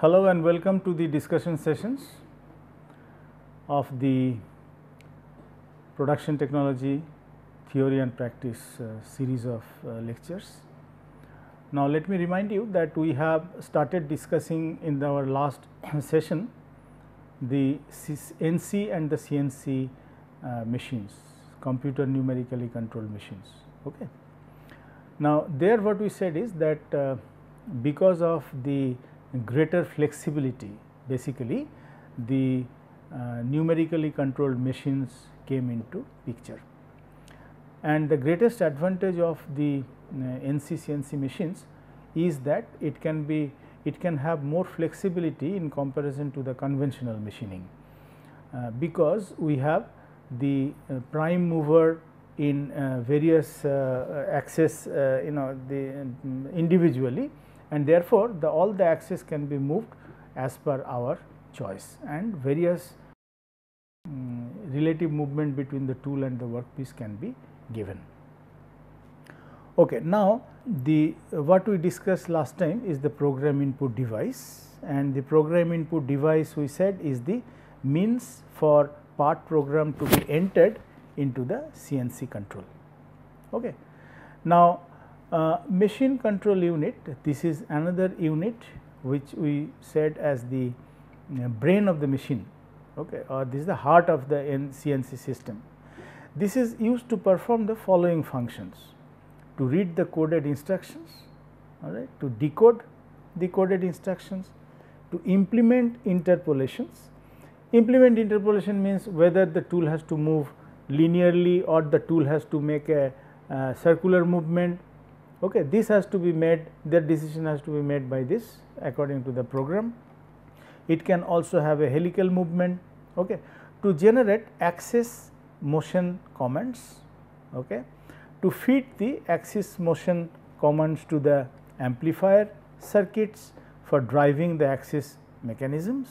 Hello and welcome to the discussion sessions of the production technology theory and practice uh, series of uh, lectures. Now, let me remind you that we have started discussing in our last session the NC and the CNC uh, machines, computer numerically controlled machines. Okay. Now, there what we said is that uh, because of the greater flexibility basically the uh, numerically controlled machines came into picture. And the greatest advantage of the uh, NC CNC machines is that it can be it can have more flexibility in comparison to the conventional machining, uh, because we have the uh, prime mover in uh, various uh, axes you know the um, individually and therefore, the all the axes can be moved as per our choice and various um, relative movement between the tool and the workpiece can be given. Okay, now, the uh, what we discussed last time is the program input device and the program input device we said is the means for part program to be entered into the CNC control. Okay. Now, uh, machine control unit this is another unit which we said as the uh, brain of the machine okay, or this is the heart of the CNC system. This is used to perform the following functions to read the coded instructions all right, to decode the coded instructions, to implement interpolations. Implement interpolation means whether the tool has to move linearly or the tool has to make a uh, circular movement Okay. This has to be made that decision has to be made by this according to the program. It can also have a helical movement okay, to generate axis motion commands okay, to feed the axis motion commands to the amplifier circuits for driving the axis mechanisms,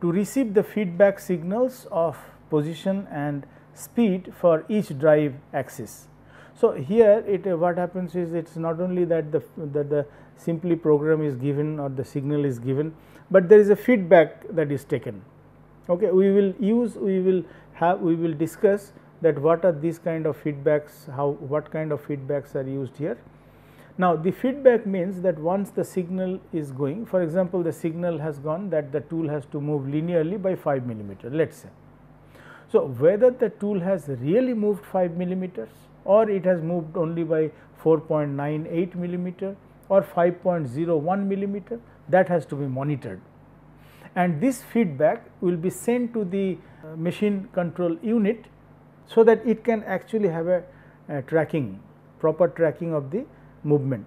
to receive the feedback signals of position and speed for each drive axis so, here it uh, what happens is it is not only that the that the simply program is given or the signal is given, but there is a feedback that is taken. Okay. We will use we will have we will discuss that what are these kind of feedbacks how what kind of feedbacks are used here. Now, the feedback means that once the signal is going for example, the signal has gone that the tool has to move linearly by 5 millimeter let us say. So, whether the tool has really moved 5 millimeters or it has moved only by 4.98 millimeter or 5.01 millimeter that has to be monitored. And this feedback will be sent to the uh, machine control unit so that it can actually have a, a tracking proper tracking of the movement.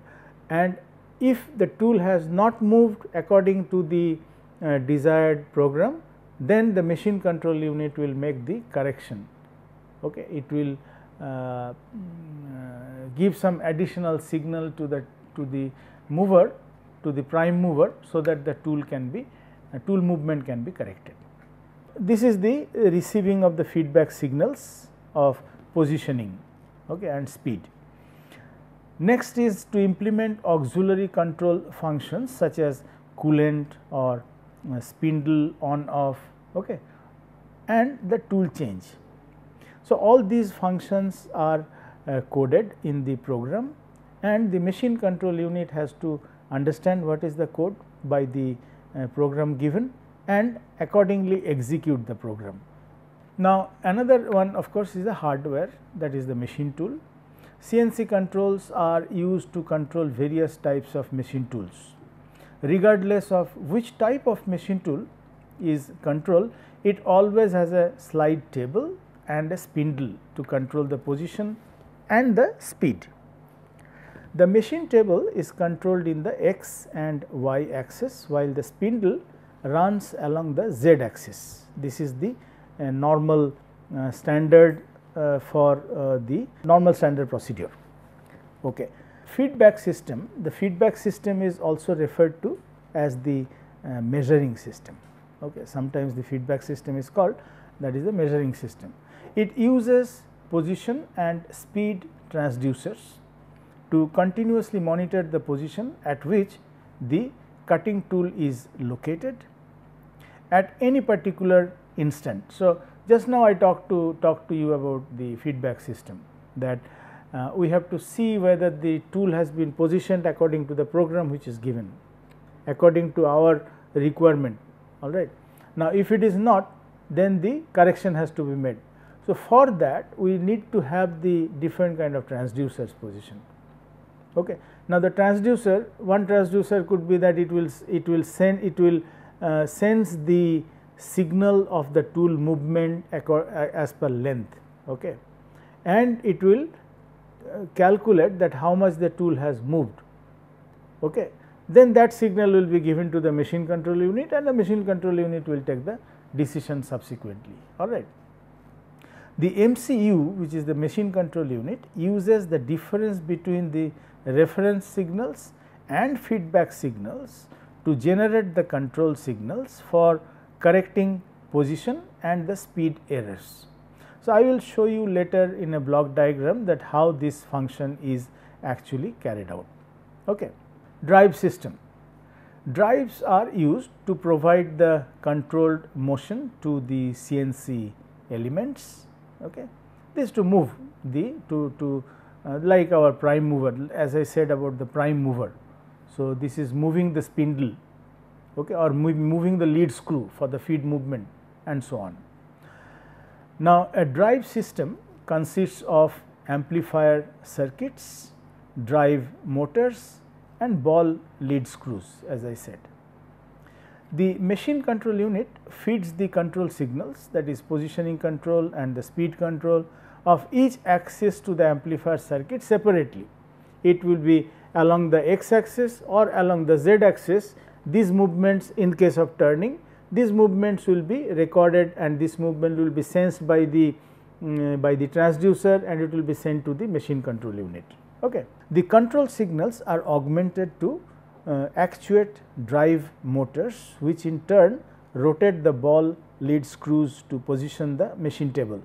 And if the tool has not moved according to the uh, desired program, then the machine control unit will make the correction. Okay. It will give some additional signal to the to the mover to the prime mover so that the tool can be uh, tool movement can be corrected. This is the receiving of the feedback signals of positioning okay, and speed. Next is to implement auxiliary control functions such as coolant or uh, spindle on off okay, and the tool change. So, all these functions are uh, coded in the program and the machine control unit has to understand what is the code by the uh, program given and accordingly execute the program. Now, another one of course, is the hardware that is the machine tool. CNC controls are used to control various types of machine tools. Regardless of which type of machine tool is controlled, it always has a slide table and a spindle to control the position and the speed. The machine table is controlled in the x and y axis while the spindle runs along the z axis. This is the uh, normal uh, standard uh, for uh, the normal standard procedure. Okay. Feedback system, the feedback system is also referred to as the uh, measuring system. Okay. Sometimes the feedback system is called that is the measuring system. It uses position and speed transducers to continuously monitor the position at which the cutting tool is located at any particular instant. So, just now I talked to talk to you about the feedback system that uh, we have to see whether the tool has been positioned according to the program which is given according to our requirement all right. Now, if it is not then the correction has to be made. So, for that we need to have the different kind of transducers position. Okay. Now, the transducer one transducer could be that it will it will send it will uh, sense the signal of the tool movement as per length okay. and it will uh, calculate that how much the tool has moved. Okay. Then that signal will be given to the machine control unit and the machine control unit will take the decision subsequently all right. The MCU which is the machine control unit uses the difference between the reference signals and feedback signals to generate the control signals for correcting position and the speed errors. So, I will show you later in a block diagram that how this function is actually carried out. Okay. Drive system. Drives are used to provide the controlled motion to the CNC elements. Okay. This to move the to, to uh, like our prime mover as I said about the prime mover. So, this is moving the spindle okay, or moving the lead screw for the feed movement and so on. Now, a drive system consists of amplifier circuits, drive motors and ball lead screws as I said. The machine control unit feeds the control signals that is positioning control and the speed control of each axis to the amplifier circuit separately. It will be along the x axis or along the z axis these movements in case of turning these movements will be recorded and this movement will be sensed by the um, by the transducer and it will be sent to the machine control unit. Okay. The control signals are augmented to uh, actuate drive motors which in turn rotate the ball lead screws to position the machine table.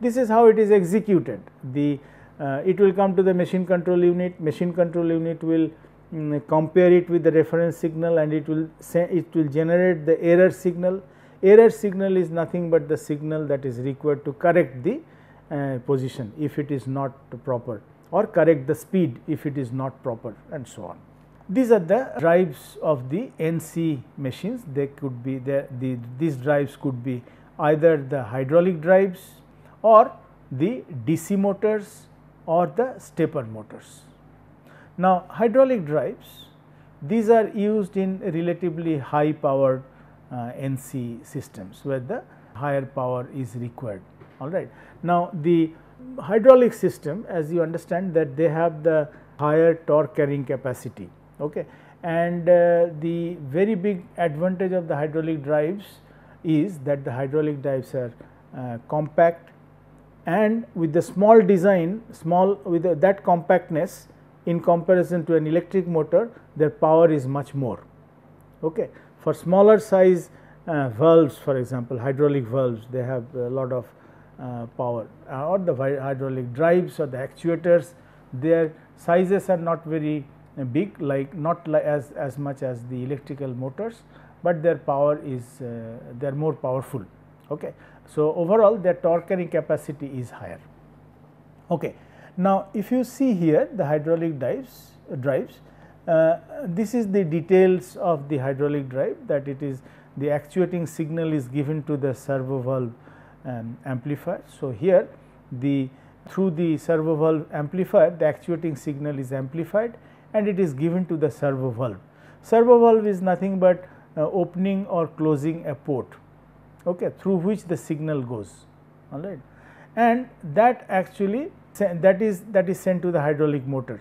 This is how it is executed. The uh, it will come to the machine control unit, machine control unit will um, compare it with the reference signal and it will it will generate the error signal. Error signal is nothing but the signal that is required to correct the uh, position if it is not proper or correct the speed if it is not proper and so on. These are the drives of the NC machines they could be the, the these drives could be either the hydraulic drives or the DC motors or the stepper motors. Now, hydraulic drives these are used in relatively high powered uh, NC systems where the higher power is required all right. Now, the hydraulic system as you understand that they have the higher torque carrying capacity okay. and uh, the very big advantage of the hydraulic drives is that the hydraulic drives are uh, compact and with the small design small with that compactness in comparison to an electric motor their power is much more. Okay. For smaller size uh, valves for example, hydraulic valves they have a lot of uh, power uh, or the hydraulic drives or the actuators their sizes are not very big like not as, as much as the electrical motors, but their power is uh, they are more powerful. Okay. So, overall their torque carrying capacity is higher. Okay. Now, if you see here the hydraulic drives, drives uh, this is the details of the hydraulic drive that it is the actuating signal is given to the servo valve um, amplifier. So, here the through the servo valve amplifier the actuating signal is amplified and it is given to the servo valve. Servo valve is nothing but uh, opening or closing a port okay, through which the signal goes all right and that actually that is that is sent to the hydraulic motor.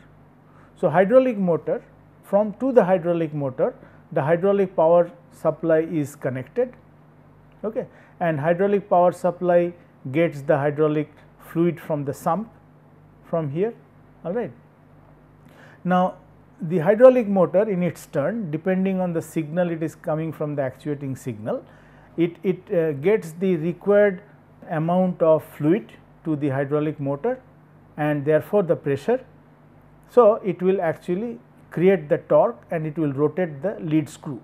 So, hydraulic motor from to the hydraulic motor the hydraulic power supply is connected okay, and hydraulic power supply gets the hydraulic fluid from the sump from here all right. Now, the hydraulic motor in its turn depending on the signal it is coming from the actuating signal it, it uh, gets the required amount of fluid to the hydraulic motor and therefore, the pressure. So, it will actually create the torque and it will rotate the lead screw.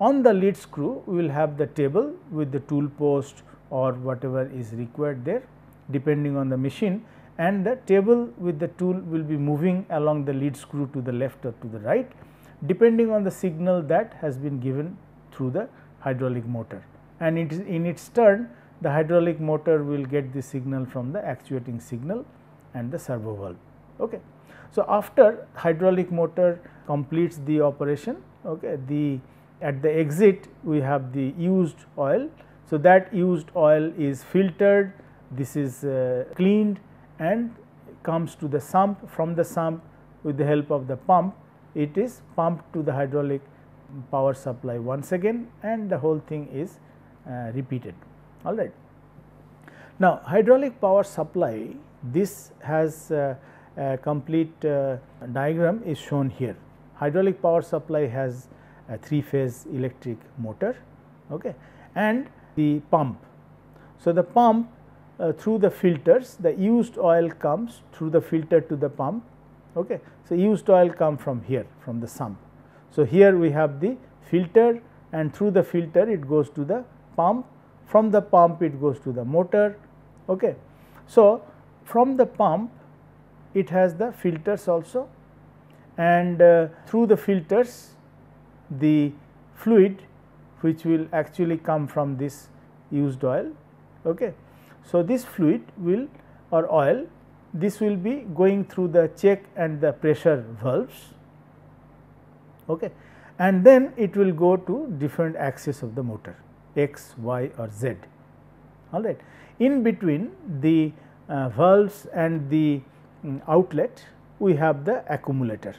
On the lead screw we will have the table with the tool post or whatever is required there depending on the machine and the table with the tool will be moving along the lead screw to the left or to the right depending on the signal that has been given through the hydraulic motor and it is in its turn the hydraulic motor will get the signal from the actuating signal and the servo valve. Okay. So, after hydraulic motor completes the operation okay, the at the exit we have the used oil. So, that used oil is filtered this is uh, cleaned and comes to the sump from the sump with the help of the pump it is pumped to the hydraulic power supply once again and the whole thing is uh, repeated all right. Now, hydraulic power supply this has uh, a complete uh, diagram is shown here. Hydraulic power supply has a three phase electric motor okay, and the pump. So, the pump uh, through the filters the used oil comes through the filter to the pump. Okay. So, used oil come from here from the sump. So, here we have the filter and through the filter it goes to the pump from the pump it goes to the motor. Okay. So, from the pump it has the filters also and uh, through the filters the fluid which will actually come from this used oil. Okay. So, this fluid will or oil this will be going through the check and the pressure valves okay. and then it will go to different axis of the motor x, y or z all right. In between the uh, valves and the um, outlet we have the accumulator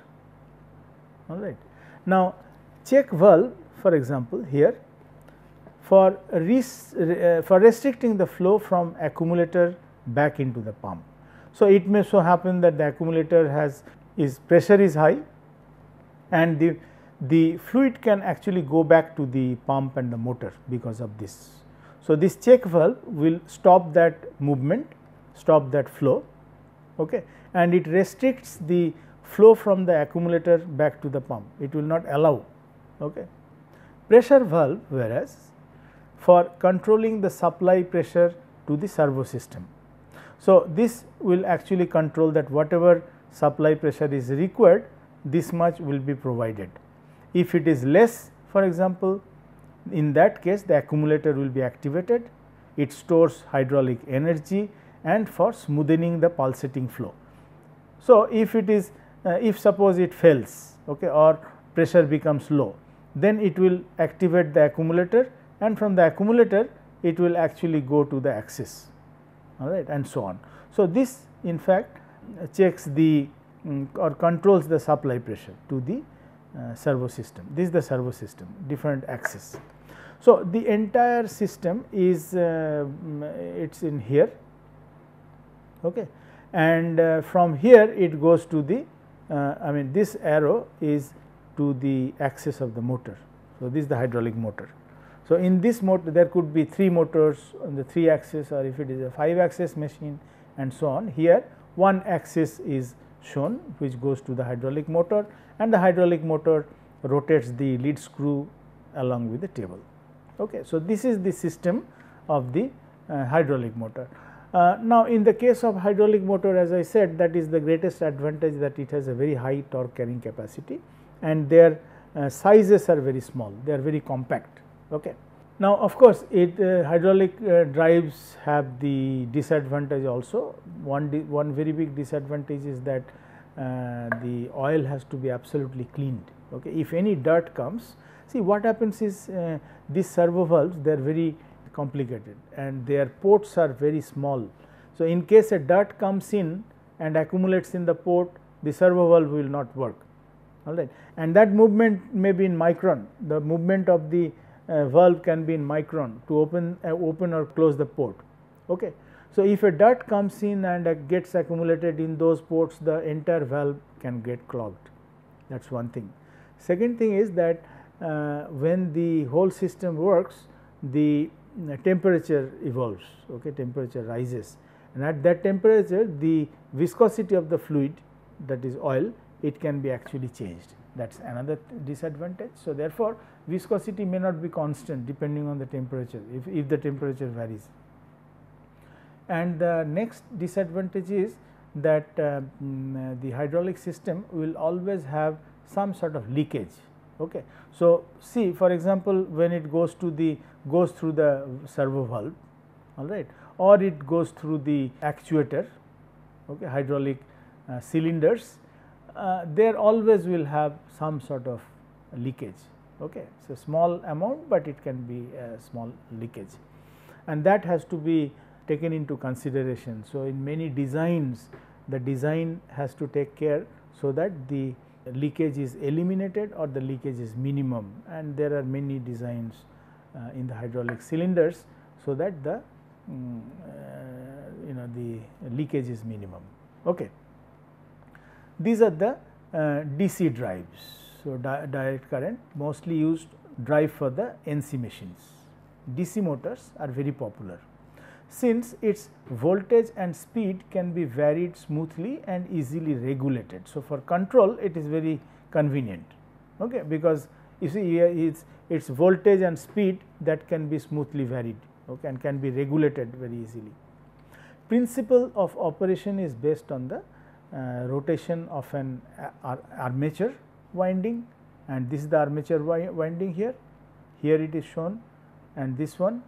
all right. Now, check valve for example, here for, uh, for restricting the flow from accumulator back into the pump. So, it may so happen that the accumulator has is pressure is high and the, the fluid can actually go back to the pump and the motor because of this. So, this check valve will stop that movement, stop that flow okay, and it restricts the flow from the accumulator back to the pump, it will not allow. Okay. Pressure valve whereas for controlling the supply pressure to the servo system. So, this will actually control that whatever supply pressure is required this much will be provided. If it is less for example, in that case the accumulator will be activated, it stores hydraulic energy and for smoothing the pulsating flow. So, if it is uh, if suppose it fails okay, or pressure becomes low, then it will activate the accumulator and from the accumulator it will actually go to the axis all right and so on. So, this in fact checks the um, or controls the supply pressure to the uh, servo system. This is the servo system different axis. So, the entire system is uh, it is in here okay. and uh, from here it goes to the uh, I mean this arrow is to the axis of the motor. So, this is the hydraulic motor. So, in this motor there could be 3 motors on the 3 axis or if it is a 5 axis machine and so on. Here one axis is shown which goes to the hydraulic motor and the hydraulic motor rotates the lead screw along with the table. Okay. So, this is the system of the uh, hydraulic motor. Uh, now, in the case of hydraulic motor as I said that is the greatest advantage that it has a very high torque carrying capacity and their uh, sizes are very small, they are very compact. Okay. Now, of course, it uh, hydraulic uh, drives have the disadvantage also. One one very big disadvantage is that uh, the oil has to be absolutely cleaned. Okay. If any dirt comes, see what happens is uh, these servo valves they are very complicated and their ports are very small. So, in case a dirt comes in and accumulates in the port, the servo valve will not work all right and that movement may be in micron the movement of the uh, valve can be in micron to open uh, open or close the port. Okay. So, if a dirt comes in and uh, gets accumulated in those ports the entire valve can get clogged that is one thing. Second thing is that uh, when the whole system works the uh, temperature evolves okay temperature rises and at that temperature the viscosity of the fluid that is oil it can be actually changed that is another disadvantage. So, therefore, viscosity may not be constant depending on the temperature if, if the temperature varies. And the next disadvantage is that uh, mm, the hydraulic system will always have some sort of leakage. Okay. So, see for example, when it goes to the goes through the servo valve all right or it goes through the actuator okay, hydraulic uh, cylinders uh, there always will have some sort of leakage. Okay. So, small amount, but it can be a small leakage and that has to be taken into consideration. So, in many designs the design has to take care so that the leakage is eliminated or the leakage is minimum and there are many designs uh, in the hydraulic cylinders so that the um, uh, you know the leakage is minimum. Okay. These are the uh, DC drives. So, di direct current mostly used drive for the NC machines. DC motors are very popular since its voltage and speed can be varied smoothly and easily regulated. So, for control it is very convenient okay, because you see here its its voltage and speed that can be smoothly varied okay, and can be regulated very easily. Principle of operation is based on the rotation of an armature winding and this is the armature winding here, here it is shown and this one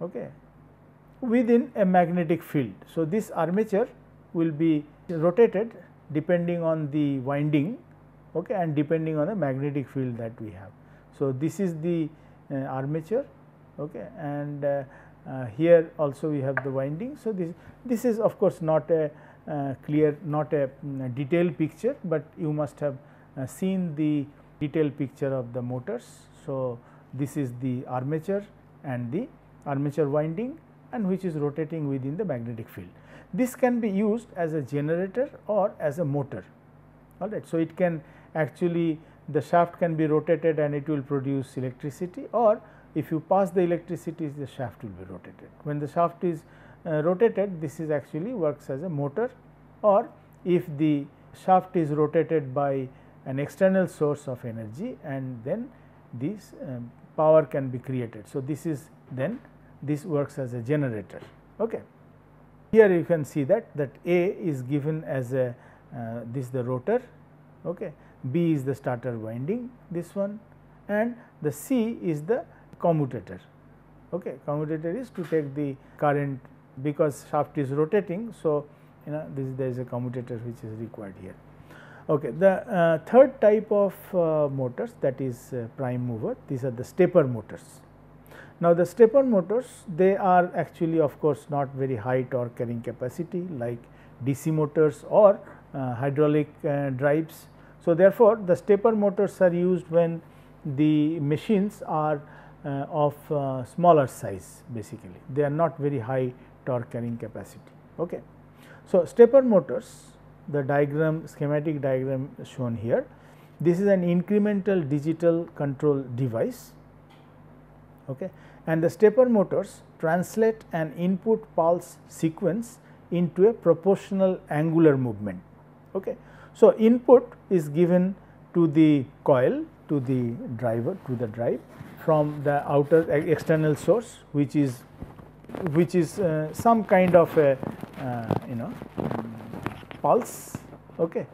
okay, within a magnetic field. So, this armature will be rotated depending on the winding okay, and depending on the magnetic field that we have. So, this is the uh, armature okay, and uh, uh, here also we have the winding. So, this, this is of course not a uh, clear not a um, detailed picture, but you must have uh, seen the detailed picture of the motors. So, this is the armature and the armature winding and which is rotating within the magnetic field. This can be used as a generator or as a motor all right. So, it can actually the shaft can be rotated and it will produce electricity or if you pass the electricity the shaft will be rotated. When the shaft is uh, rotated this is actually works as a motor or if the shaft is rotated by an external source of energy and then this um, power can be created. So, this is then this works as a generator. Okay. Here you can see that that A is given as a uh, this the rotor, okay. B is the stator winding this one and the C is the commutator. Okay. Commutator is to take the current because shaft is rotating. So, you know this there is a commutator which is required here. Okay. The uh, third type of uh, motors that is uh, prime mover these are the stepper motors. Now, the stepper motors they are actually of course not very high torque carrying capacity like DC motors or uh, hydraulic uh, drives. So, therefore, the stepper motors are used when the machines are uh, of smaller size basically they are not very high torque carrying capacity. Okay. So, stepper motors the diagram schematic diagram shown here this is an incremental digital control device okay. and the stepper motors translate an input pulse sequence into a proportional angular movement. Okay. So, input is given to the coil to the driver to the drive from the outer external source which is which is uh, some kind of a uh, you know pulse okay?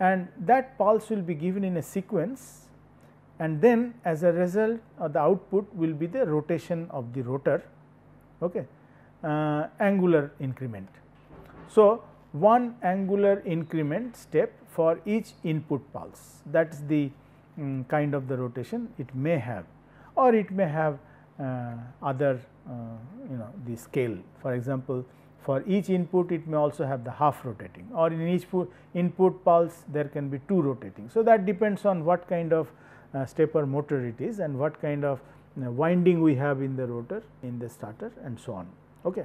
And that pulse will be given in a sequence and then as a result uh, the output will be the rotation of the rotor okay? Uh, angular increment. So one angular increment step for each input pulse. That is the um, kind of the rotation it may have or it may have uh, other you know the scale. For example, for each input it may also have the half rotating or in each input pulse there can be two rotating. So, that depends on what kind of uh, stepper motor it is and what kind of winding we have in the rotor in the stator and so on. Okay.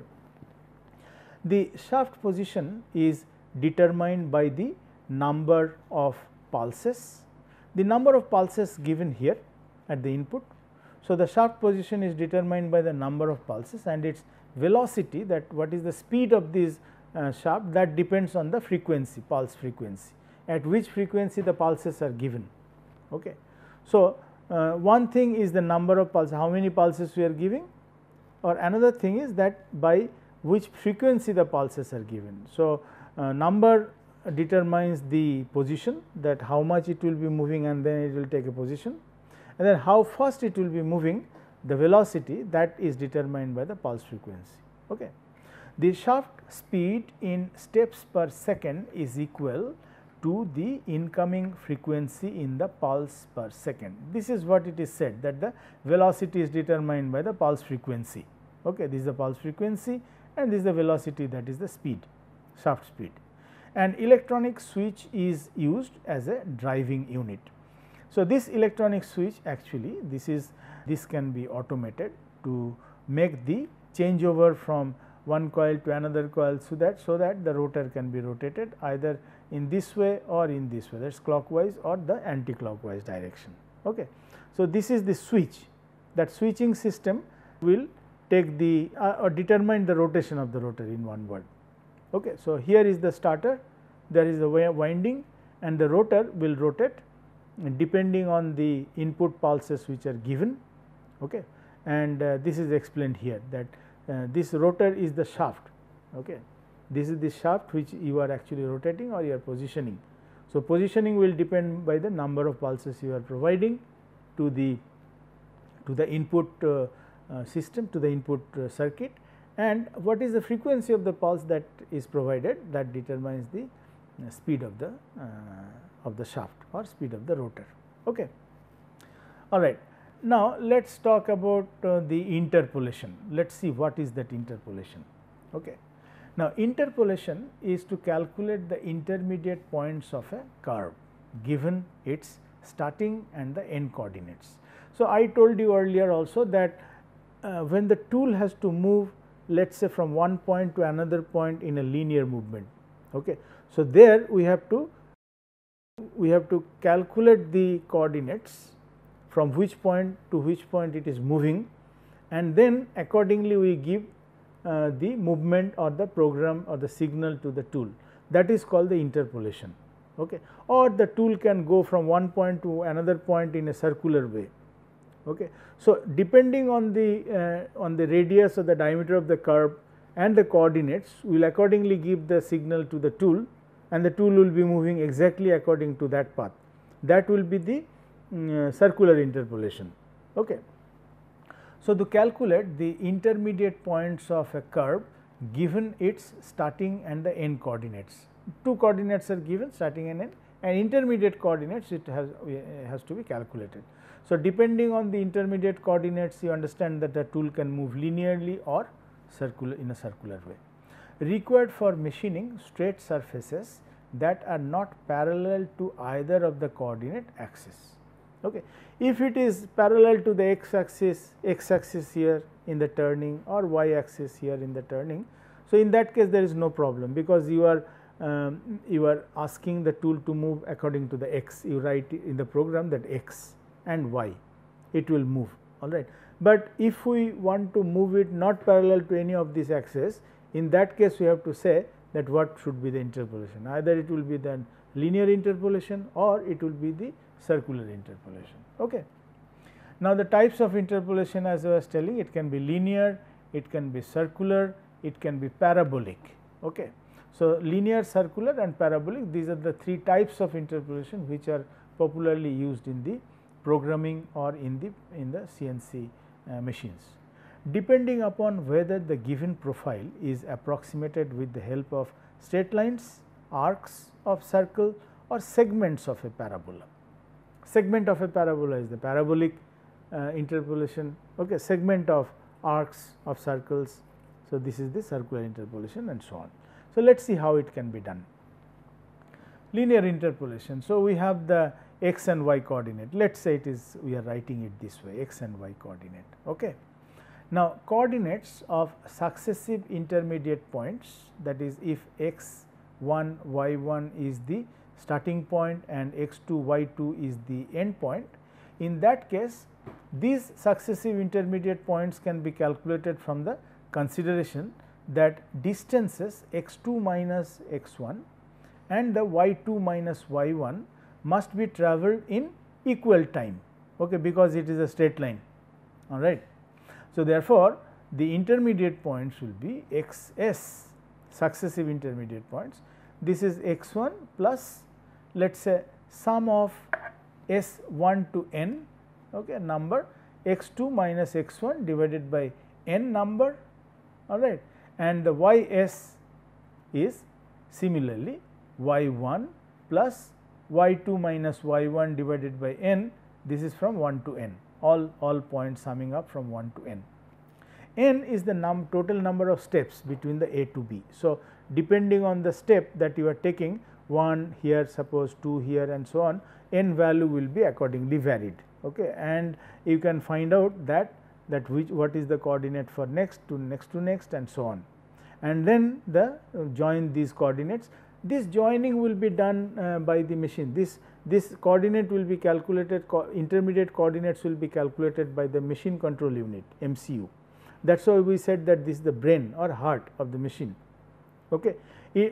The shaft position is determined by the number of pulses. The number of pulses given here at the input so, the shaft position is determined by the number of pulses and its velocity that what is the speed of this uh, shaft that depends on the frequency pulse frequency at which frequency the pulses are given. Okay. So, uh, one thing is the number of pulses, how many pulses we are giving or another thing is that by which frequency the pulses are given. So, uh, number determines the position that how much it will be moving and then it will take a position and then how fast it will be moving the velocity that is determined by the pulse frequency. Okay. The shaft speed in steps per second is equal to the incoming frequency in the pulse per second. This is what it is said that the velocity is determined by the pulse frequency. Okay. This is the pulse frequency and this is the velocity that is the speed shaft speed. An electronic switch is used as a driving unit. So, this electronic switch actually this is this can be automated to make the changeover from one coil to another coil so that so that the rotor can be rotated either in this way or in this way that is clockwise or the anti-clockwise direction. Okay. So, this is the switch that switching system will take the uh, or determine the rotation of the rotor in one word. Okay. So, here is the stator there is a winding and the rotor will rotate depending on the input pulses which are given okay. and uh, this is explained here that uh, this rotor is the shaft okay. This is the shaft which you are actually rotating or you are positioning. So, positioning will depend by the number of pulses you are providing to the to the input uh, uh, system to the input uh, circuit and what is the frequency of the pulse that is provided that determines the uh, speed of the of the shaft or speed of the rotor. Okay. All right. Now, let us talk about uh, the interpolation. Let us see what is that interpolation. Okay. Now, interpolation is to calculate the intermediate points of a curve given its starting and the end coordinates. So, I told you earlier also that uh, when the tool has to move let us say from one point to another point in a linear movement. Okay. So, there we have to we have to calculate the coordinates from which point to which point it is moving and then accordingly we give uh, the movement or the program or the signal to the tool. That is called the interpolation. Okay? Or the tool can go from one point to another point in a circular way. Okay? So depending on the uh, on the radius or the diameter of the curve and the coordinates we will accordingly give the signal to the tool and the tool will be moving exactly according to that path. That will be the um, circular interpolation. Okay. So, to calculate the intermediate points of a curve given its starting and the end coordinates. Two coordinates are given starting and end and intermediate coordinates it has, uh, has to be calculated. So, depending on the intermediate coordinates you understand that the tool can move linearly or circular in a circular way required for machining straight surfaces that are not parallel to either of the coordinate axis. Okay. If it is parallel to the x axis, x axis here in the turning or y axis here in the turning. So, in that case there is no problem because you are um, you are asking the tool to move according to the x you write in the program that x and y it will move all right. But if we want to move it not parallel to any of these axes in that case we have to say that what should be the interpolation either it will be the linear interpolation or it will be the circular interpolation. Okay. Now, the types of interpolation as I was telling it can be linear, it can be circular, it can be parabolic. Okay. So, linear, circular and parabolic these are the three types of interpolation which are popularly used in the programming or in the in the CNC uh, machines depending upon whether the given profile is approximated with the help of straight lines, arcs of circle or segments of a parabola. Segment of a parabola is the parabolic uh, interpolation, okay, segment of arcs of circles. So, this is the circular interpolation and so on. So, let us see how it can be done. Linear interpolation. So, we have the x and y coordinate. Let us say it is we are writing it this way x and y coordinate. Okay. Now, coordinates of successive intermediate points that is if x 1 y 1 is the starting point and x 2 y 2 is the end point. In that case these successive intermediate points can be calculated from the consideration that distances x 2 minus x 1 and the y 2 minus y 1 must be travelled in equal time okay, because it is a straight line all right. So, therefore, the intermediate points will be x s successive intermediate points. This is x 1 plus let us say sum of s 1 to n okay, number. X 2 minus x 1 divided by n number all right. And the y s is similarly y 1 plus y 2 minus y 1 divided by n this is from 1 to n all, all points summing up from 1 to n. n is the num total number of steps between the a to b. So, depending on the step that you are taking 1 here suppose 2 here and so on n value will be accordingly varied okay. and you can find out that that which what is the coordinate for next to next to next and so on and then the uh, join these coordinates this joining will be done uh, by the machine. This this coordinate will be calculated co intermediate coordinates will be calculated by the machine control unit MCU that is why we said that this is the brain or heart of the machine. Okay?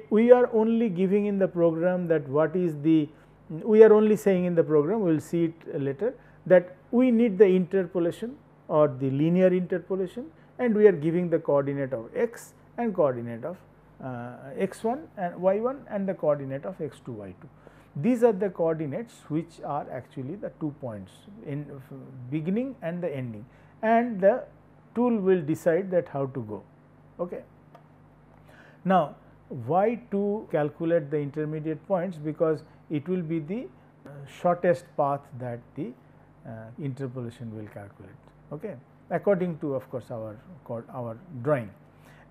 We are only giving in the program that what is the we are only saying in the program we will see it later that we need the interpolation or the linear interpolation and we are giving the coordinate of x and coordinate of x 1 and y 1 and the coordinate of x 2 y 2. These are the coordinates which are actually the two points in beginning and the ending and the tool will decide that how to go. Okay. Now, why to calculate the intermediate points because it will be the uh, shortest path that the uh, interpolation will calculate okay according to of course our our drawing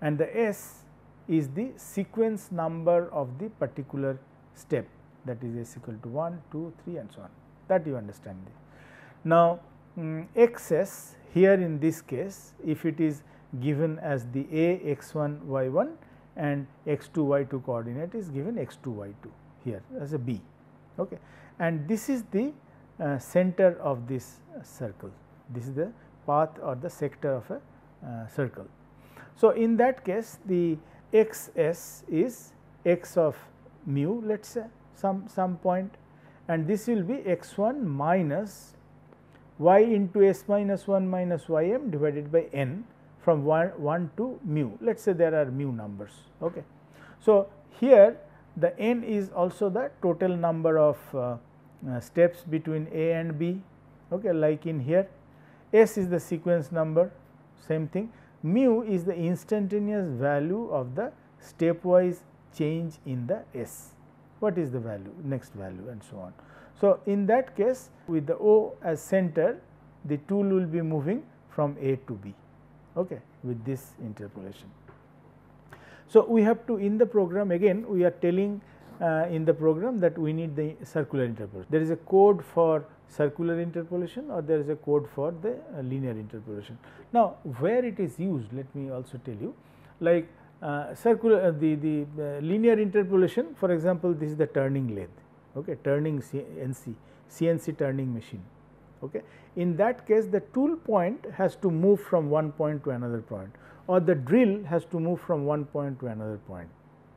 and the s is the sequence number of the particular step that is s equal to 1 2 3 and so on that you understand. Now um, x s here in this case if it is given as the a x 1 y 1 and x 2 y 2 coordinate is given x 2 y 2 here as a b okay? And this is the uh, center of this circle. This is the path or the sector of a uh, circle. So in that case the x s is x of mu let us say some some point and this will be x 1 minus y into s minus 1 minus y m divided by n from 1, 1 to mu let us say there are mu numbers. Okay. So, here the n is also the total number of uh, uh, steps between a and b okay, like in here s is the sequence number same thing mu is the instantaneous value of the stepwise change in the s what is the value next value and so on. So, in that case with the O as center the tool will be moving from A to B okay, with this interpolation. So, we have to in the program again we are telling uh, in the program that we need the circular interpolation. There is a code for circular interpolation or there is a code for the uh, linear interpolation. Now, where it is used let me also tell you like uh, circular uh, the, the uh, linear interpolation for example, this is the turning lathe okay, turning CNC, CNC turning machine. Okay. In that case the tool point has to move from one point to another point or the drill has to move from one point to another point.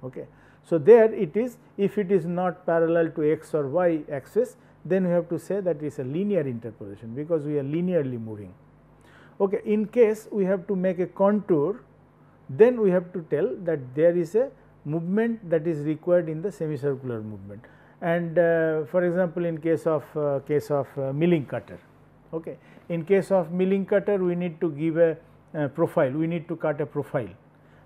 Okay. So, there it is if it is not parallel to x or y axis then we have to say that it is a linear interpolation because we are linearly moving. Okay. In case we have to make a contour then we have to tell that there is a movement that is required in the semicircular movement and uh, for example, in case of uh, case of uh, milling cutter. Okay. In case of milling cutter we need to give a profile, we need to cut a profile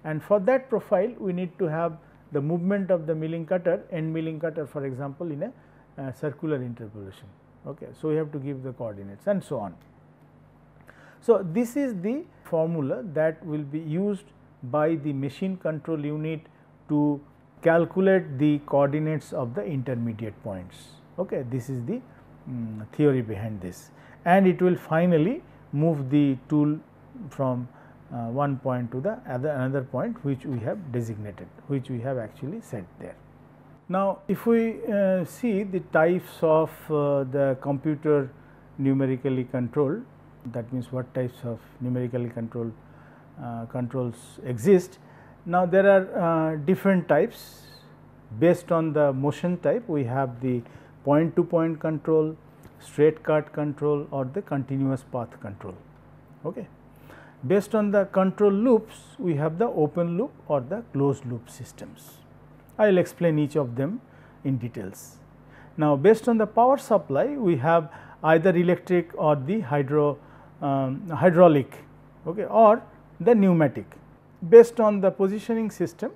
and for that profile we need to have the movement of the milling cutter end milling cutter for example, in a circular interpolation. Okay. So, we have to give the coordinates and so on. So, this is the formula that will be used by the machine control unit to calculate the coordinates of the intermediate points. Okay. This is the um, theory behind this and it will finally move the tool from uh, one point to the other another point which we have designated which we have actually set there. Now, if we uh, see the types of uh, the computer numerically controlled that means what types of numerically controlled uh, controls exist now, there are uh, different types based on the motion type we have the point to point control, straight cut control or the continuous path control. Okay. Based on the control loops we have the open loop or the closed loop systems. I will explain each of them in details. Now, based on the power supply we have either electric or the hydro um, hydraulic okay, or the pneumatic. Based on the positioning system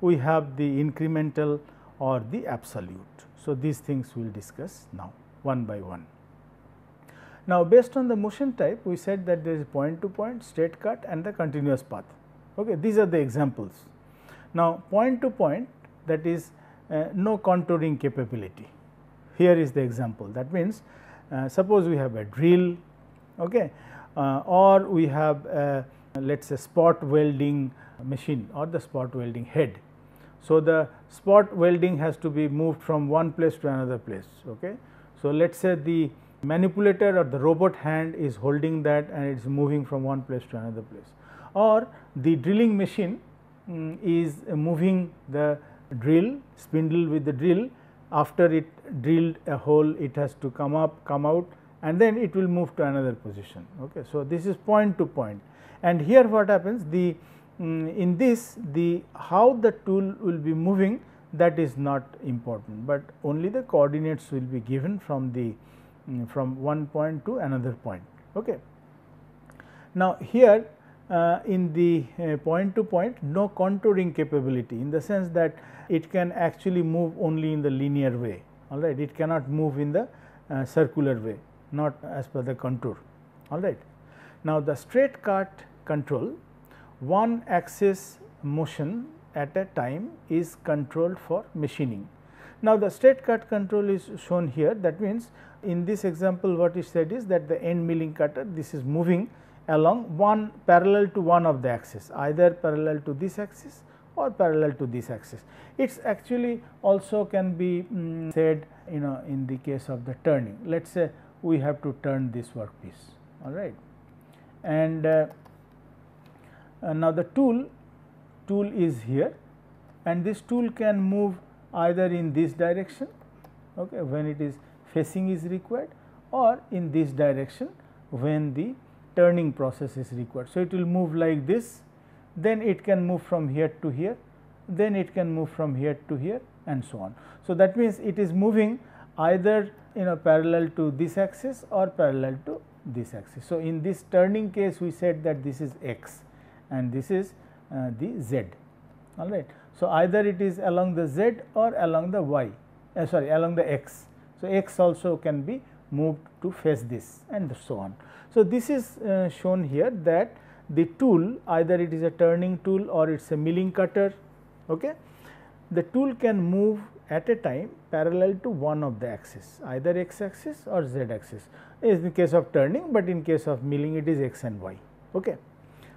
we have the incremental or the absolute. So, these things we will discuss now one by one. Now, based on the motion type we said that there is point to point, straight cut and the continuous path. Okay. These are the examples. Now, point to point that is uh, no contouring capability. Here is the example that means uh, suppose we have a drill okay, uh, or we have let us say spot welding machine or the spot welding head. So, the spot welding has to be moved from one place to another place. Okay. So, let us say the manipulator or the robot hand is holding that and it is moving from one place to another place or the drilling machine um, is moving the drill spindle with the drill after it drilled a hole it has to come up come out and then it will move to another position. Okay. So, this is point to point and here what happens the um, in this the how the tool will be moving that is not important, but only the coordinates will be given from the from one point to another point. Okay. Now, here uh, in the uh, point to point no contouring capability in the sense that it can actually move only in the linear way all right it cannot move in the uh, circular way not as per the contour all right. Now, the straight cut control one axis motion at a time is controlled for machining. Now, the straight cut control is shown here. That means in this example what is said is that the end milling cutter this is moving along one parallel to one of the axis either parallel to this axis or parallel to this axis. It is actually also can be um, said you know in the case of the turning. Let us say we have to turn this workpiece. All right. And uh, uh, now the tool tool is here. And this tool can move either in this direction okay when it is facing is required or in this direction when the turning process is required. So, it will move like this then it can move from here to here then it can move from here to here and so on. So, that means it is moving either you know parallel to this axis or parallel to this axis. So, in this turning case we said that this is x and this is uh, the z all right. So, either it is along the z or along the y uh, sorry along the x. So, x also can be moved to face this and so on. So, this is uh, shown here that the tool either it is a turning tool or it is a milling cutter. Okay. The tool can move at a time parallel to one of the axis either x axis or z axis is the case of turning, but in case of milling it is x and y. Okay.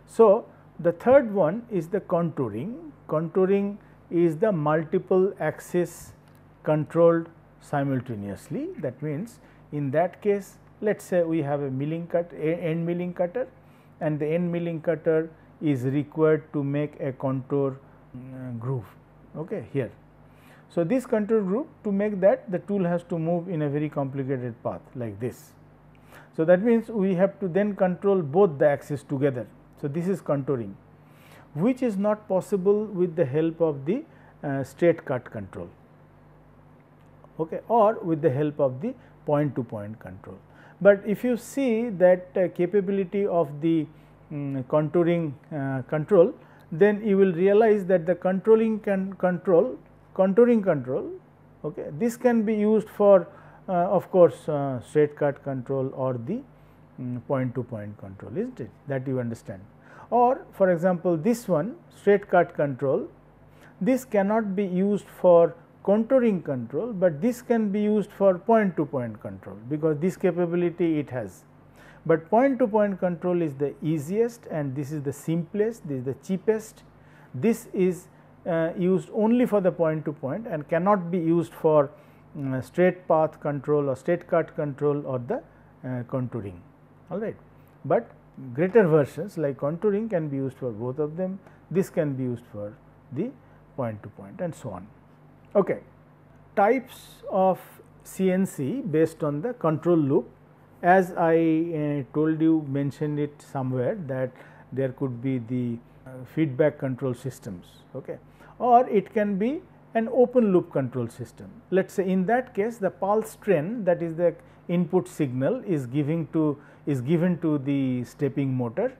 So, the third one is the contouring. Contouring is the multiple axis controlled simultaneously. That means, in that case let us say we have a milling cut end milling cutter and the end milling cutter is required to make a contour um, groove okay, here. So, this contour groove to make that the tool has to move in a very complicated path like this. So, that means we have to then control both the axes together so, this is contouring which is not possible with the help of the uh, straight cut control. Okay, or with the help of the point to point control. But if you see that uh, capability of the um, contouring uh, control then you will realize that the controlling can control contouring control okay, this can be used for uh, of course, uh, straight cut control or the um, point to point control is it? That you understand or for example, this one straight cut control this cannot be used for contouring control, but this can be used for point to point control because this capability it has. But point to point control is the easiest and this is the simplest, this is the cheapest. This is uh, used only for the point to point and cannot be used for um, straight path control or straight cut control or the uh, contouring all right. But greater versions like contouring can be used for both of them, this can be used for the point to point and so on. Okay. Types of CNC based on the control loop as I uh, told you mentioned it somewhere that there could be the uh, feedback control systems okay. or it can be an open loop control system. Let us say in that case the pulse train that is the input signal is giving to is given to the stepping motor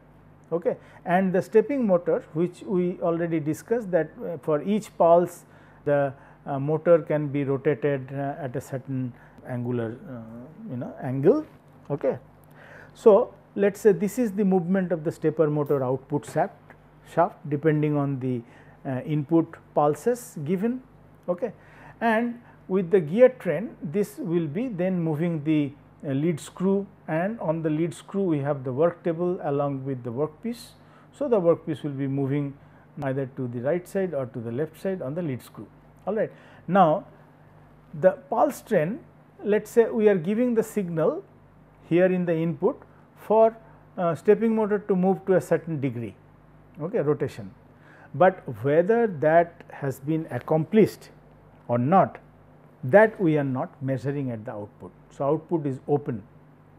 okay. and the stepping motor which we already discussed that uh, for each pulse the uh, motor can be rotated uh, at a certain angular uh, you know angle okay. So, let us say this is the movement of the stepper motor output shaft shaft depending on the uh, input pulses given okay. and with the gear train this will be then moving the uh, lead screw and on the lead screw we have the work table along with the workpiece. So, the workpiece will be moving either to the right side or to the left side on the lead screw all right. Now, the pulse train let us say we are giving the signal here in the input for uh, stepping motor to move to a certain degree okay, rotation. But whether that has been accomplished or not that we are not measuring at the output. So, output is open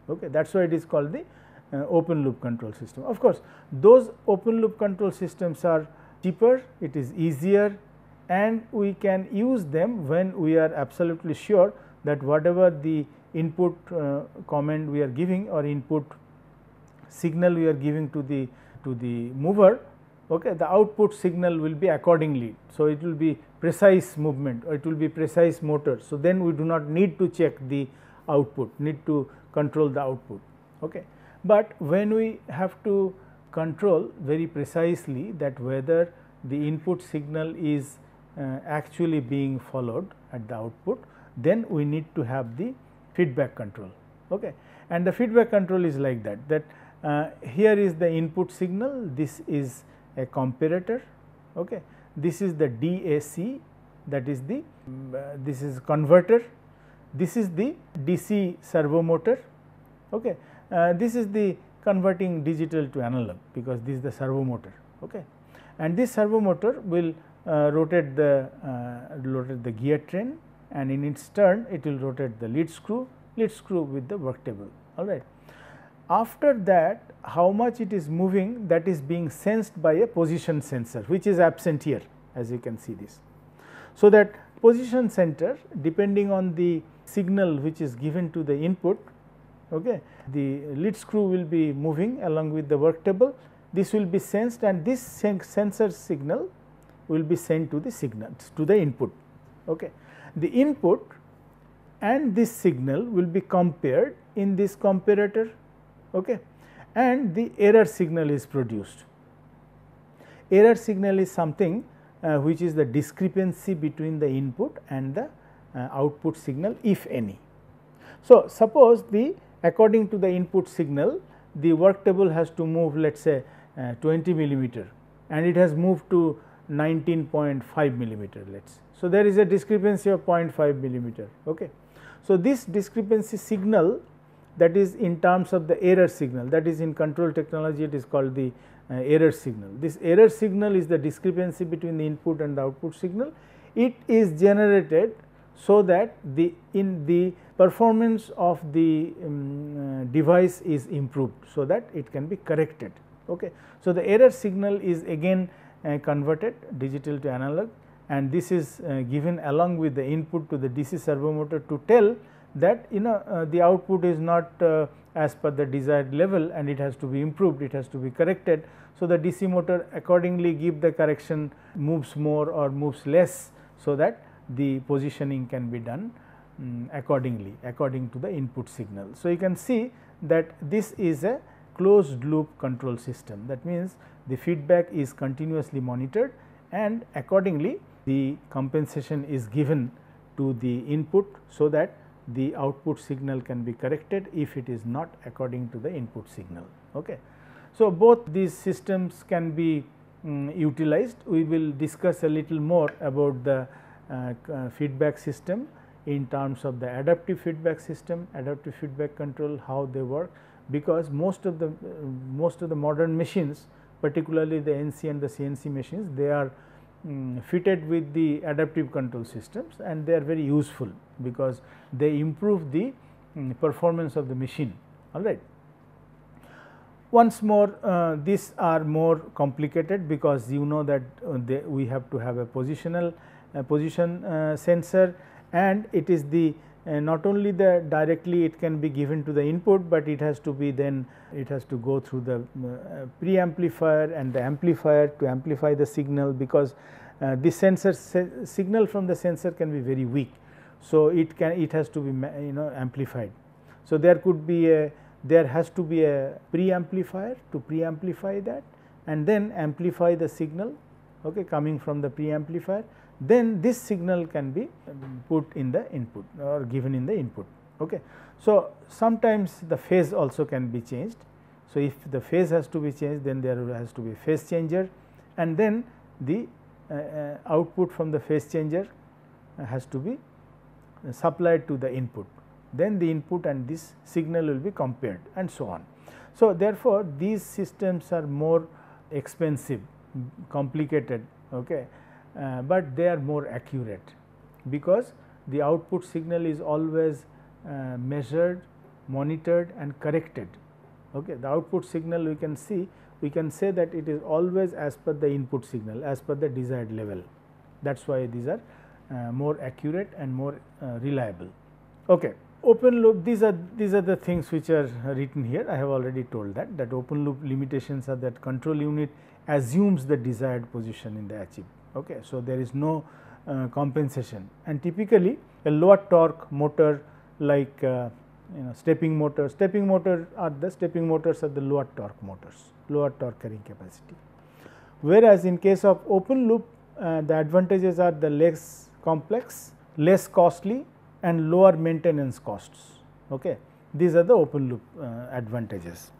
okay. that is why it is called the uh, open loop control system. Of course, those open loop control systems are cheaper, it is easier and we can use them when we are absolutely sure that whatever the input uh, comment we are giving or input signal we are giving to the to the mover okay, the output signal will be accordingly. So, it will be precise movement or it will be precise motor. So, then we do not need to check the output, need to control the output. Okay. But when we have to control very precisely that whether the input signal is uh, actually being followed at the output, then we need to have the feedback control. Okay. And the feedback control is like that, that uh, here is the input signal, this is a comparator. Okay. This is the DAC that is the uh, this is converter, this is the DC servo motor. Okay. Uh, this is the converting digital to analog because this is the servo motor. Okay. And this servo motor will uh, rotate the uh, rotate the gear train and in its turn it will rotate the lead screw, lead screw with the work table. All right. After that how much it is moving that is being sensed by a position sensor which is absent here as you can see this. So, that position sensor depending on the signal which is given to the input okay, the lead screw will be moving along with the work table this will be sensed and this sensor signal will be sent to the signal to the input. Okay. The input and this signal will be compared in this comparator okay and the error signal is produced. Error signal is something uh, which is the discrepancy between the input and the uh, output signal if any. So, suppose the according to the input signal the work table has to move let us say uh, 20 millimeter and it has moved to 19.5 millimeter let us. So, there is a discrepancy of 0.5 millimeter. Okay. So, this discrepancy signal that is in terms of the error signal that is in control technology it is called the uh, error signal. This error signal is the discrepancy between the input and the output signal. It is generated so that the in the performance of the um, uh, device is improved so that it can be corrected. Okay. So, the error signal is again uh, converted digital to analog and this is uh, given along with the input to the DC servo motor to tell that you know uh, the output is not uh, as per the desired level and it has to be improved, it has to be corrected. So, the DC motor accordingly give the correction moves more or moves less, so that the positioning can be done um, accordingly according to the input signal. So, you can see that this is a closed loop control system that means the feedback is continuously monitored and accordingly the compensation is given to the input so that the output signal can be corrected if it is not according to the input signal. Okay. So, both these systems can be um, utilized. We will discuss a little more about the uh, uh, feedback system in terms of the adaptive feedback system, adaptive feedback control, how they work because most of the uh, most of the modern machines particularly the NC and the CNC machines they are um, fitted with the adaptive control systems and they are very useful because they improve the um, performance of the machine all right. Once more uh, these are more complicated because you know that uh, they, we have to have a positional uh, position sensor and it is the uh, not only the directly it can be given to the input, but it has to be then it has to go through the uh, preamplifier and the amplifier to amplify the signal because uh, this sensor signal from the sensor can be very weak. So, it can it has to be you know amplified. So, there could be a there has to be a preamplifier to preamplify that and then amplify the signal okay, coming from the preamplifier then this signal can be put in the input or given in the input. Okay. So, sometimes the phase also can be changed. So, if the phase has to be changed then there has to be phase changer and then the uh, uh, output from the phase changer has to be supplied to the input. Then the input and this signal will be compared and so on. So, therefore, these systems are more expensive, complicated okay, uh, but they are more accurate because the output signal is always uh, measured, monitored and corrected. Okay. The output signal we can see we can say that it is always as per the input signal as per the desired level that is why these are uh, more accurate and more uh, reliable. Okay. Open loop these are these are the things which are written here I have already told that that open loop limitations are that control unit assumes the desired position in the chip Okay. So, there is no uh, compensation and typically a lower torque motor like uh, you know stepping motor, stepping motor are the stepping motors are the lower torque motors, lower torque carrying capacity. Whereas, in case of open loop uh, the advantages are the less complex, less costly and lower maintenance costs. Okay. These are the open loop uh, advantages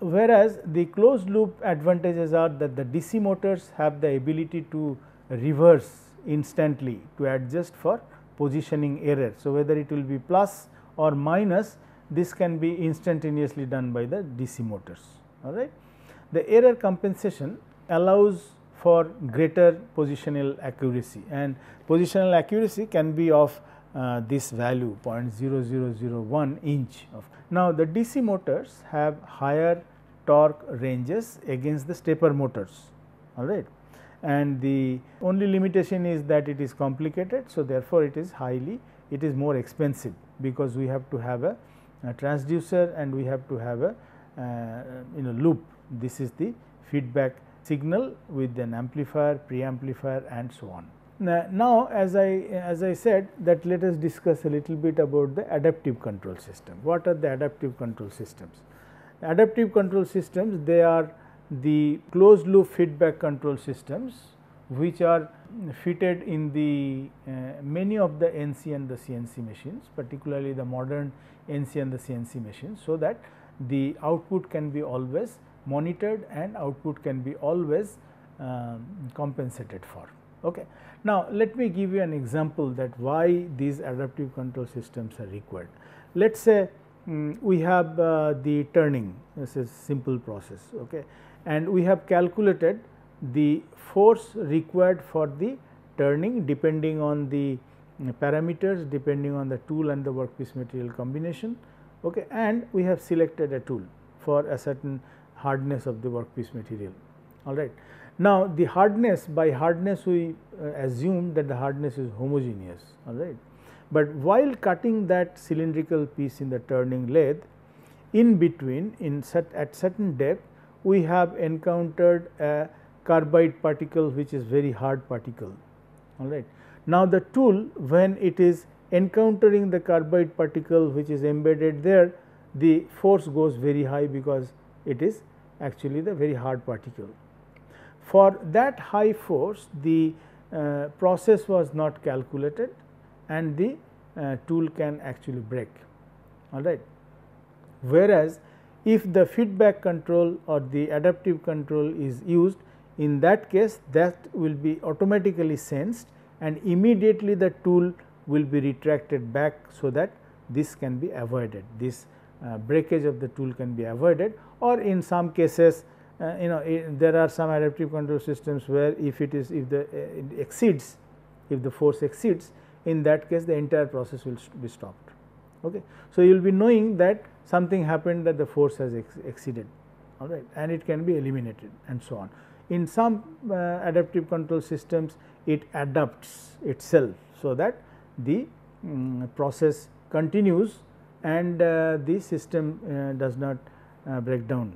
whereas the closed loop advantages are that the DC motors have the ability to reverse instantly to adjust for positioning error. So, whether it will be plus or minus this can be instantaneously done by the DC motors all right. The error compensation allows for greater positional accuracy and positional accuracy can be of uh, this value 0.0001 inch of. Now, the DC motors have higher torque ranges against the stepper motors all right and the only limitation is that it is complicated. So, therefore, it is highly it is more expensive because we have to have a, a transducer and we have to have a uh, you know loop this is the feedback signal with an amplifier, preamplifier and so on. Now, as I as I said that let us discuss a little bit about the adaptive control system. What are the adaptive control systems? Adaptive control systems they are the closed loop feedback control systems which are fitted in the uh, many of the NC and the CNC machines particularly the modern NC and the CNC machines. So, that the output can be always monitored and output can be always um, compensated for. Okay. Now, let me give you an example that why these adaptive control systems are required. Let us say um, we have uh, the turning this is simple process okay and we have calculated the force required for the turning depending on the mm, parameters depending on the tool and the workpiece material combination okay and we have selected a tool for a certain hardness of the workpiece material all right now the hardness by hardness we uh, assume that the hardness is homogeneous all right but while cutting that cylindrical piece in the turning lathe in between in set at certain depth we have encountered a carbide particle which is very hard particle all right. Now, the tool when it is encountering the carbide particle which is embedded there the force goes very high because it is actually the very hard particle. For that high force the uh, process was not calculated and the uh, tool can actually break all right. Whereas, if the feedback control or the adaptive control is used in that case that will be automatically sensed and immediately the tool will be retracted back so that this can be avoided this uh, breakage of the tool can be avoided or in some cases uh, you know it, there are some adaptive control systems where if it is if the uh, exceeds if the force exceeds in that case the entire process will be stopped. Okay. So, you will be knowing that something happened that the force has ex exceeded all right and it can be eliminated and so on. In some uh, adaptive control systems it adapts itself. So, that the um, process continues and uh, the system uh, does not uh, break down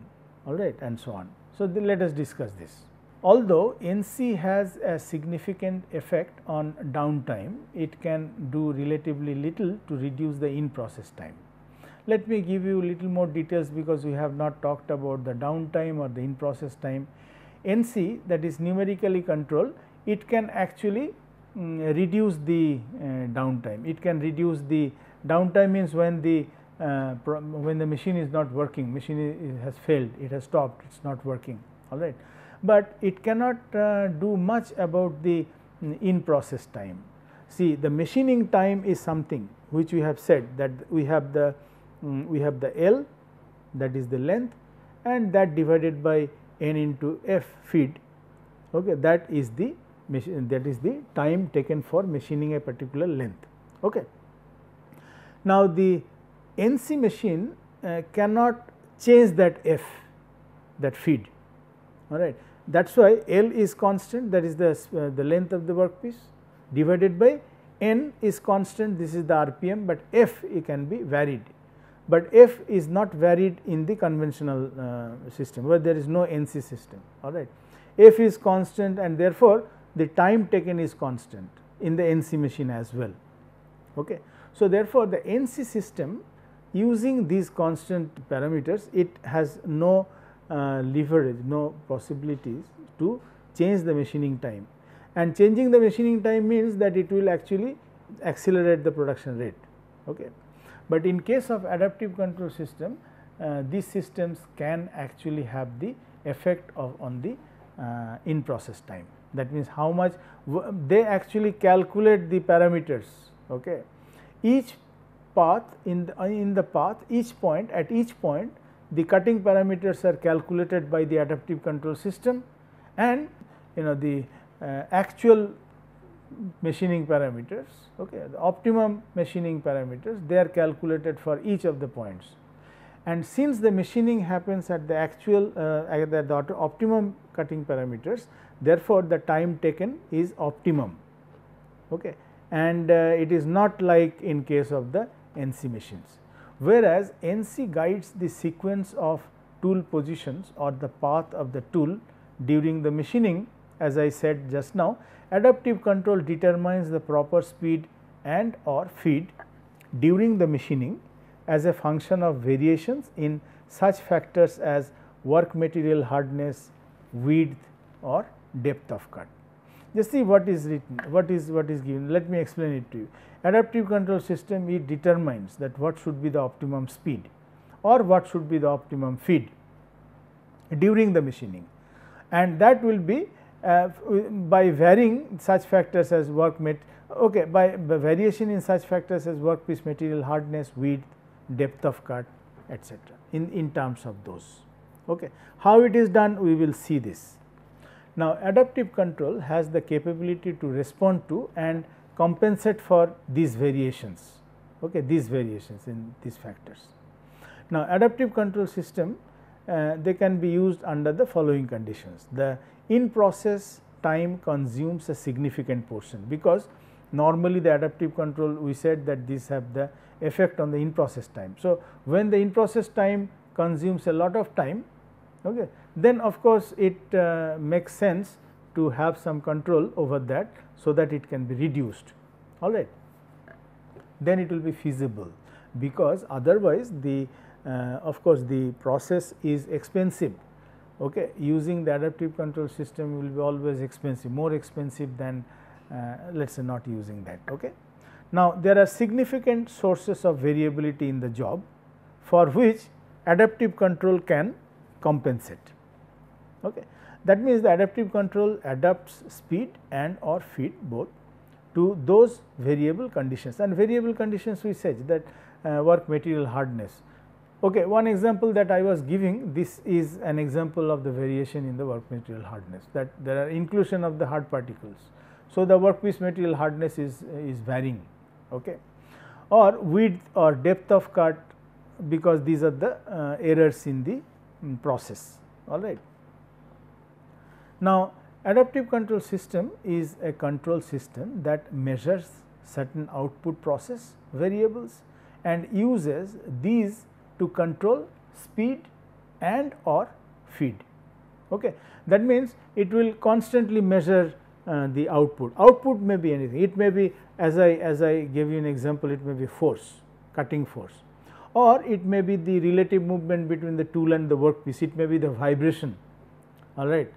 all right and so on. So, let us discuss this. Although NC has a significant effect on downtime, it can do relatively little to reduce the in process time. Let me give you little more details because we have not talked about the downtime or the in process time. NC that is numerically controlled, it can actually um, reduce the uh, downtime. It can reduce the downtime means when the when the machine is not working, machine has failed, it has stopped, it is not working, all right. But it cannot uh, do much about the mm, in process time. See the machining time is something which we have said that we have the um, we have the L that is the length and that divided by n into f feed okay that is the that is the time taken for machining a particular length okay now the NC machine uh, cannot change that f that feed all right. That is why L is constant that is the, uh, the length of the workpiece divided by N is constant this is the RPM, but F it can be varied, but F is not varied in the conventional uh, system where there is no NC system all right. F is constant and therefore, the time taken is constant in the NC machine as well. Okay. So, therefore, the NC system using these constant parameters it has no uh, leverage no possibilities to change the machining time and changing the machining time means that it will actually accelerate the production rate. Okay. But in case of adaptive control system uh, these systems can actually have the effect of on the uh, in process time that means how much they actually calculate the parameters okay each path in the, uh, in the path each point at each point the cutting parameters are calculated by the adaptive control system and you know the uh, actual machining parameters okay the optimum machining parameters they are calculated for each of the points. And since the machining happens at the actual uh, at the, the optimum cutting parameters therefore the time taken is optimum okay. And uh, it is not like in case of the NC machines. Whereas, NC guides the sequence of tool positions or the path of the tool during the machining as I said just now adaptive control determines the proper speed and or feed during the machining as a function of variations in such factors as work material hardness, width or depth of cut. Just see what is written, what is what is given. Let me explain it to you. Adaptive control system it determines that what should be the optimum speed or what should be the optimum feed during the machining and that will be uh, by varying such factors as work met okay by, by variation in such factors as workpiece material hardness width depth of cut etc in in terms of those okay how it is done we will see this now, adaptive control has the capability to respond to and compensate for these variations, okay, these variations in these factors. Now, adaptive control system uh, they can be used under the following conditions. The in process time consumes a significant portion because normally the adaptive control we said that these have the effect on the in process time. So, when the in process time consumes a lot of time okay, then of course, it uh, makes sense to have some control over that so that it can be reduced all right. Then it will be feasible because otherwise the uh, of course, the process is expensive okay. using the adaptive control system will be always expensive more expensive than uh, let us say not using that. Okay. Now, there are significant sources of variability in the job for which adaptive control can compensate. Okay. That means, the adaptive control adapts speed and or feed both to those variable conditions and variable conditions we said that uh, work material hardness Okay, one example that I was giving this is an example of the variation in the work material hardness that there are inclusion of the hard particles. So, the workpiece material hardness is, is varying okay. or width or depth of cut because these are the uh, errors in the um, process all right. Now, adaptive control system is a control system that measures certain output process variables and uses these to control speed and or feed. Okay. That means, it will constantly measure uh, the output. Output may be anything, it may be as I as I gave you an example, it may be force, cutting force or it may be the relative movement between the tool and the workpiece, it may be the vibration, all right.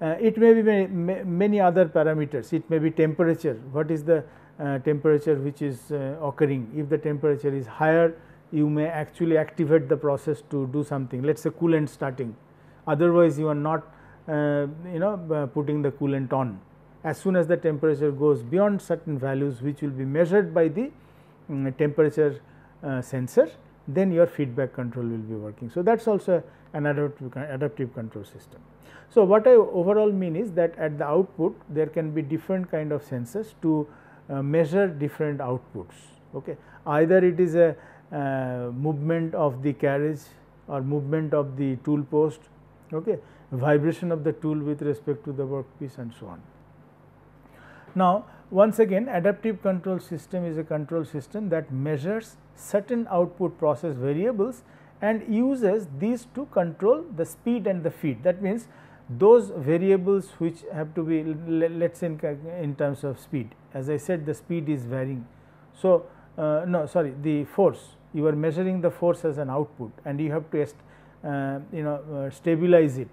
Uh, it may be many, many, other parameters, it may be temperature, what is the uh, temperature which is uh, occurring. If the temperature is higher, you may actually activate the process to do something, let us say coolant starting, otherwise you are not uh, you know uh, putting the coolant on. As soon as the temperature goes beyond certain values which will be measured by the um, temperature uh, sensor then your feedback control will be working. So, that is also an adaptive, adaptive control system. So, what I overall mean is that at the output there can be different kind of sensors to uh, measure different outputs. Okay. Either it is a uh, movement of the carriage or movement of the tool post, okay, vibration of the tool with respect to the workpiece and so on. Now, once again adaptive control system is a control system that measures certain output process variables and uses these to control the speed and the feed. That means, those variables which have to be let us say in, terms of speed as I said the speed is varying. So, uh, no sorry the force you are measuring the force as an output and you have to uh, you know uh, stabilize it.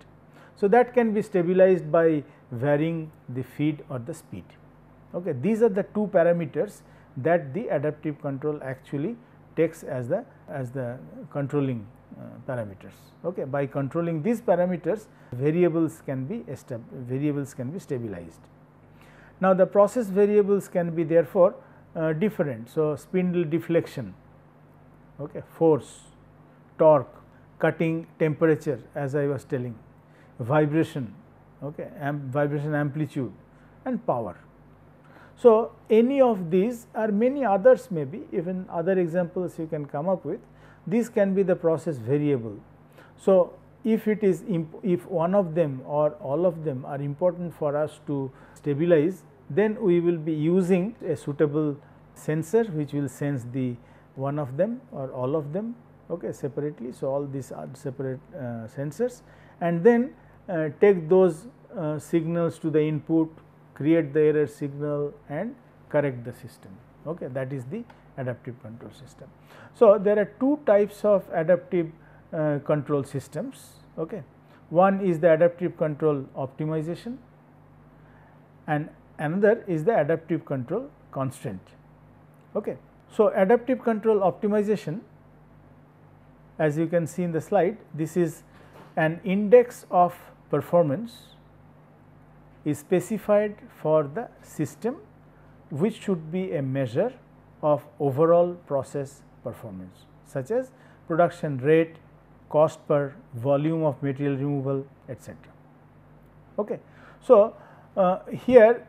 So, that can be stabilized by varying the feed or the speed. Okay. These are the two parameters that the adaptive control actually takes as the as the controlling uh, parameters. Okay. By controlling these parameters variables can be variables can be stabilized. Now, the process variables can be therefore uh, different. So, spindle deflection, okay, force, torque, cutting temperature as I was telling, vibration, okay, amp vibration amplitude and power. So, any of these or many others may be even other examples you can come up with these can be the process variable. So, if it is if one of them or all of them are important for us to stabilize then we will be using a suitable sensor which will sense the one of them or all of them okay, separately. So, all these are separate uh, sensors and then uh, take those uh, signals to the input create the error signal and correct the system okay that is the adaptive control system. So, there are two types of adaptive uh, control systems okay one is the adaptive control optimization and another is the adaptive control constraint okay. So, adaptive control optimization as you can see in the slide this is an index of performance is specified for the system which should be a measure of overall process performance such as production rate, cost per volume of material removal etc. Okay. So, uh, here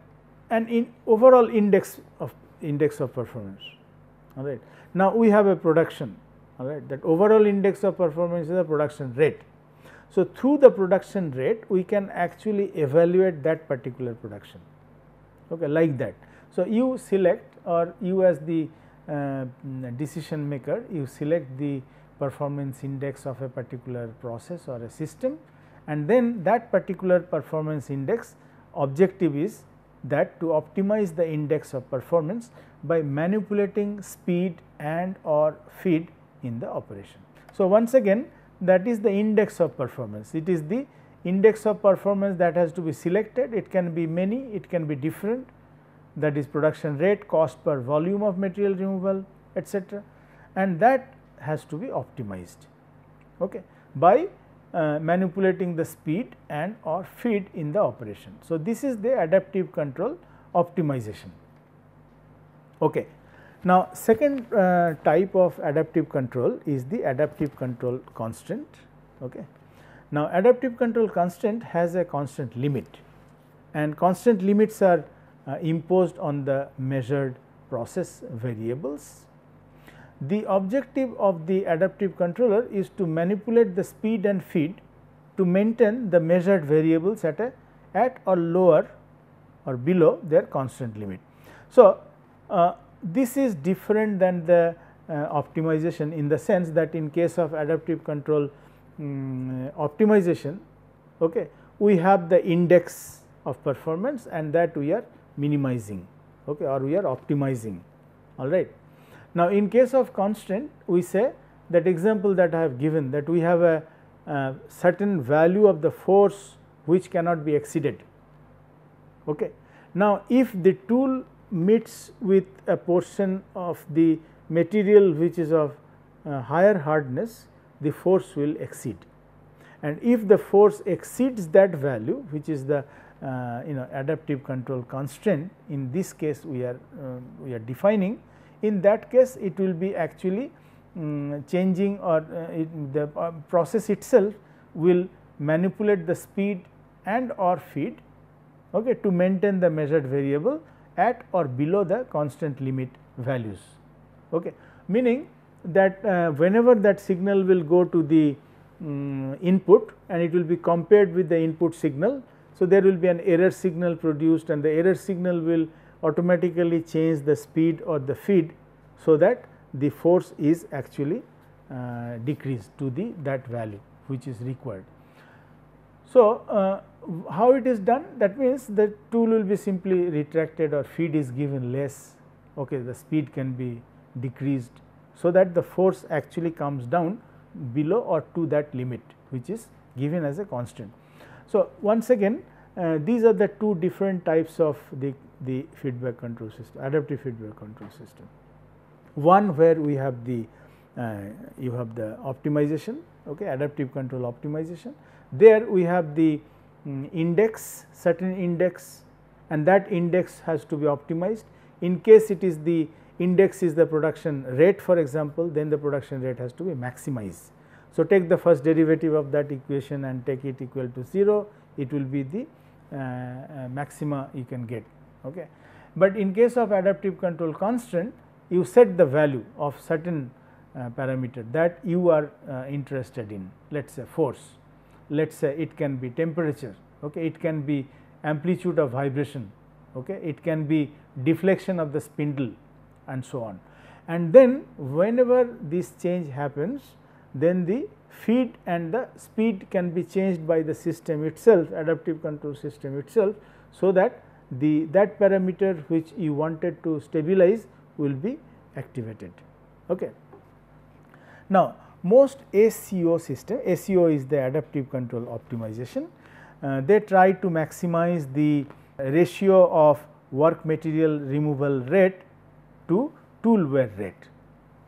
an in overall index of index of performance all right. Now, we have a production all right that overall index of performance is the production rate so, through the production rate we can actually evaluate that particular production okay, like that. So, you select or you as the uh, decision maker you select the performance index of a particular process or a system and then that particular performance index objective is that to optimize the index of performance by manipulating speed and or feed in the operation. So, once again that is the index of performance. It is the index of performance that has to be selected, it can be many, it can be different that is production rate, cost per volume of material removal etc. and that has to be optimized okay, by uh, manipulating the speed and or feed in the operation. So, this is the adaptive control optimization. Okay. Now, second uh, type of adaptive control is the adaptive control constraint. Okay. Now, adaptive control constraint has a constant limit and constraint limits are uh, imposed on the measured process variables. The objective of the adaptive controller is to manipulate the speed and feed to maintain the measured variables at a at or lower or below their constraint limit. So, uh, this is different than the uh, optimization in the sense that in case of adaptive control um, optimization okay, we have the index of performance and that we are minimizing okay, or we are optimizing all right. Now, in case of constant we say that example that I have given that we have a, certain value of the force which cannot be exceeded. Okay. Now, if the tool meets with a portion of the material which is of uh, higher hardness, the force will exceed. And if the force exceeds that value which is the uh, you know adaptive control constraint in this case we are uh, we are defining in that case it will be actually um, changing or uh, it, the uh, process itself will manipulate the speed and or feed okay, to maintain the measured variable at or below the constraint limit values. Okay. Meaning that uh, whenever that signal will go to the um, input and it will be compared with the input signal. So, there will be an error signal produced and the error signal will automatically change the speed or the feed. So, that the force is actually uh, decreased to the that value which is required. So, uh, how it is done that means the tool will be simply retracted or feed is given less okay the speed can be decreased so that the force actually comes down below or to that limit which is given as a constant. So, once again uh, these are the two different types of the, the feedback control system adaptive feedback control system. One where we have the uh, you have the optimization okay adaptive control optimization there we have the um, index certain index and that index has to be optimized in case it is the index is the production rate for example then the production rate has to be maximized. So, take the first derivative of that equation and take it equal to 0 it will be the uh, uh, maxima you can get. Okay. But in case of adaptive control constraint you set the value of certain uh, parameter that you are uh, interested in let us say force let us say it can be temperature, okay, it can be amplitude of vibration, okay, it can be deflection of the spindle and so on. And then whenever this change happens then the feed and the speed can be changed by the system itself adaptive control system itself. So, that the that parameter which you wanted to stabilize will be activated. Okay. Now, most ACO system, ACO is the adaptive control optimization, uh, they try to maximize the ratio of work material removal rate to tool wear rate.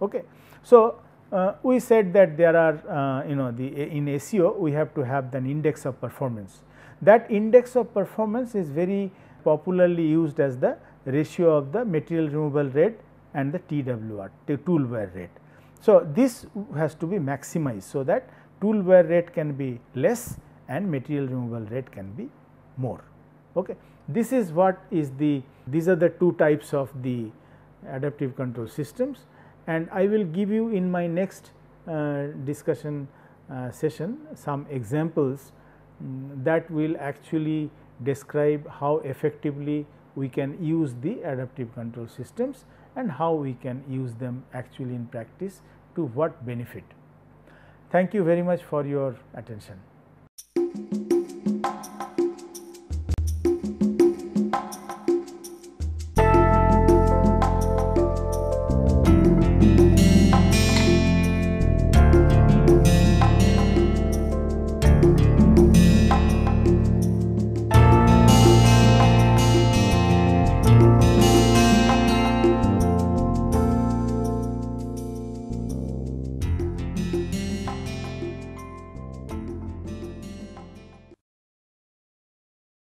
Okay. So, uh, we said that there are uh, you know the in ACO we have to have an index of performance. That index of performance is very popularly used as the ratio of the material removal rate and the TWR, the tool wear rate. So, this has to be maximized so that tool wear rate can be less and material removal rate can be more. Okay. This is what is the these are the two types of the adaptive control systems and I will give you in my next uh, discussion uh, session some examples um, that will actually describe how effectively we can use the adaptive control systems and how we can use them actually in practice to what benefit. Thank you very much for your attention.